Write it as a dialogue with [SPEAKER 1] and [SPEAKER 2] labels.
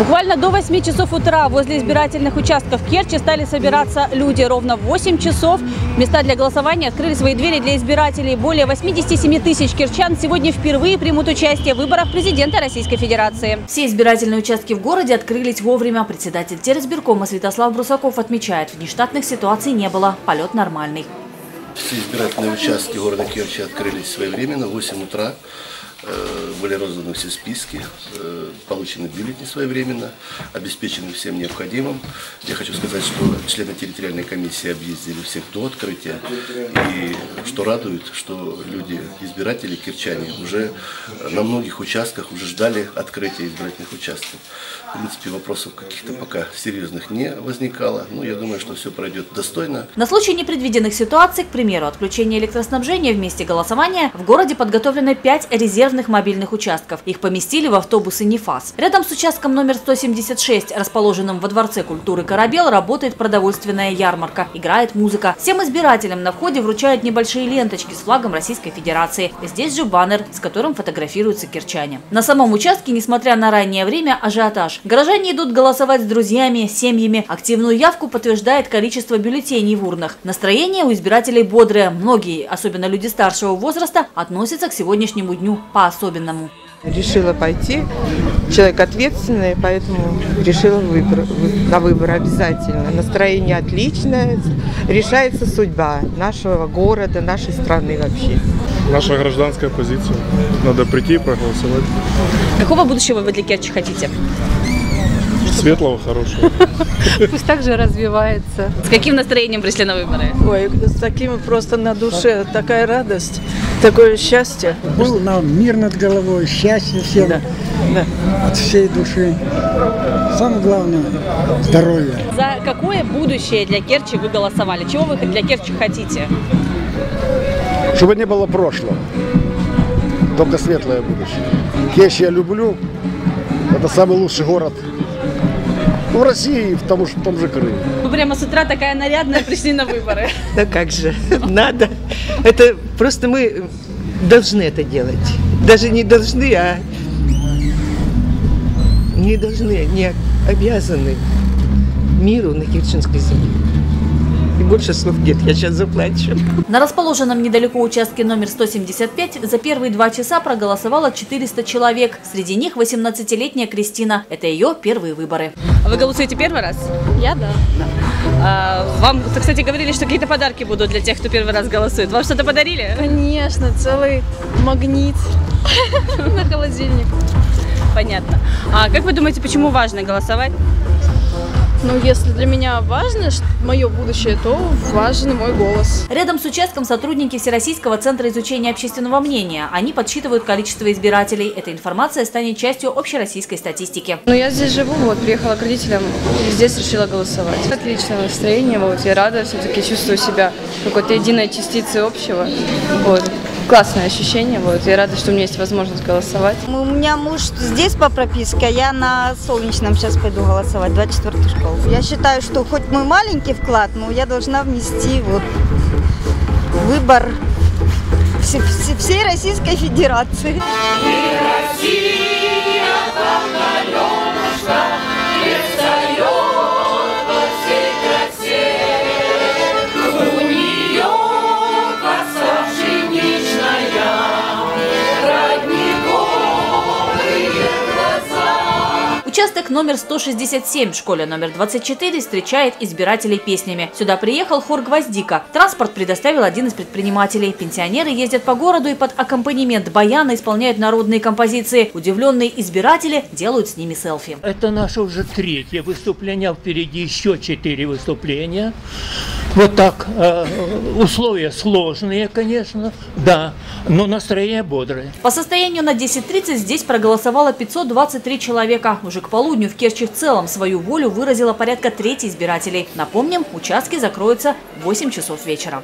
[SPEAKER 1] Буквально до 8 часов утра возле избирательных участков Керчи стали собираться люди. Ровно в 8 часов места для голосования открыли свои двери для избирателей. Более 87 тысяч кирчан сегодня впервые примут участие в выборах президента Российской Федерации. Все избирательные участки в городе открылись вовремя. Председатель Тересбиркома Святослав Брусаков отмечает, внештатных ситуаций не было. Полет нормальный.
[SPEAKER 2] Все избирательные участки города Керчи открылись своевременно, в 8 утра. Э, Были розданы все списки, э, получены бюллетени своевременно, обеспечены всем необходимым. Я хочу сказать, что члены территориальной комиссии объездили всех до открытия. И что радует, что люди, избиратели, кирчане, уже на многих участках уже ждали открытия избирательных участков. В принципе, вопросов каких-то пока серьезных не возникало. Но я думаю, что все пройдет достойно.
[SPEAKER 1] На случай непредвиденных ситуаций, к примеру, отключения электроснабжения в месте голосования, в городе подготовлено 5 резервных мобильных участков. Их поместили в автобусы «Нефас». Рядом с участком номер 176, расположенным во Дворце культуры «Корабел», работает продовольственная ярмарка. Играет музыка. Всем избирателям на входе вручают небольшие ленточки с флагом Российской Федерации. Здесь же баннер, с которым фотографируются кирчане. На самом участке, несмотря на раннее время, ажиотаж. Горожане идут голосовать с друзьями, семьями. Активную явку подтверждает количество бюллетеней в урнах. Настроение у избирателей бодрое. Многие, особенно люди старшего возраста, относятся к сегодняшнему дню по-особенному.
[SPEAKER 3] Решила пойти. Человек ответственный, поэтому решила выбор, вы- на выбор обязательно. Настроение отличное. Решается судьба нашего города, нашей страны вообще.
[SPEAKER 4] Наша гражданская позиция. Надо прийти и проголосовать.
[SPEAKER 1] Какого будущего вы для Керчи хотите?
[SPEAKER 4] Светлого, хорошего.
[SPEAKER 5] Пусть также развивается.
[SPEAKER 1] С каким настроением пришли на выборы?
[SPEAKER 6] Ой, с таким просто на душе такая радость, такое счастье.
[SPEAKER 7] Был нам мир над головой, счастье всем
[SPEAKER 6] Да, да.
[SPEAKER 7] от всей души. Самое главное – здоровье.
[SPEAKER 1] За какое будущее для Керчи вы голосовали? Чего вы для Керчи хотите?
[SPEAKER 8] чтобы не было прошлого, только светлое будущее. Кеш я люблю, это самый лучший город в России и в том, же- в том же Крыму.
[SPEAKER 1] Вы прямо с утра такая нарядная пришли на выборы.
[SPEAKER 9] Да как же, надо. Это просто мы должны это делать. Даже не должны, а не должны, не обязаны миру на Керченской земле. И больше слов нет, я сейчас заплачу.
[SPEAKER 1] На расположенном недалеко участке номер 175 за первые два часа проголосовало 400 человек. Среди них 18-летняя Кристина. Это ее первые выборы. Вы голосуете первый раз?
[SPEAKER 5] Я да.
[SPEAKER 1] вам, кстати, говорили, что какие-то подарки будут для тех, кто первый раз голосует. Вам что-то подарили?
[SPEAKER 5] Конечно, целый магнит на холодильник.
[SPEAKER 1] Понятно. А как вы думаете, почему важно голосовать?
[SPEAKER 5] Ну, если для меня важно мое будущее, то важен мой голос.
[SPEAKER 1] Рядом с участком сотрудники Всероссийского центра изучения общественного мнения. Они подсчитывают количество избирателей. Эта информация станет частью общероссийской статистики.
[SPEAKER 5] Ну, я здесь живу, вот, приехала к родителям, и здесь решила голосовать. Отличное настроение, вот, я рада, все-таки чувствую себя какой-то единой частицей общего. Вот. Классное ощущение, вот, я рада, что у меня есть возможность голосовать.
[SPEAKER 10] У меня муж здесь по прописке, а я на Солнечном сейчас пойду голосовать, 24 школу. Я считаю, что хоть мой маленький вклад, но я должна внести вот выбор все- все- всей Российской Федерации.
[SPEAKER 1] Номер 167 в школе номер 24 встречает избирателей песнями. Сюда приехал хор «Гвоздика». Транспорт предоставил один из предпринимателей. Пенсионеры ездят по городу и под аккомпанемент баяна исполняют народные композиции. Удивленные избиратели делают с ними селфи.
[SPEAKER 11] Это наше уже третье выступление, впереди еще четыре выступления. Вот так, э, условия сложные, конечно, да, но настроение бодрое.
[SPEAKER 1] По состоянию на 10.30 здесь проголосовало 523 человека. Уже к полудню в Керчи в целом свою волю выразило порядка трети избирателей. Напомним, участки закроются в 8 часов вечера.